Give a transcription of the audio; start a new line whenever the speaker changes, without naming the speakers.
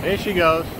There she goes.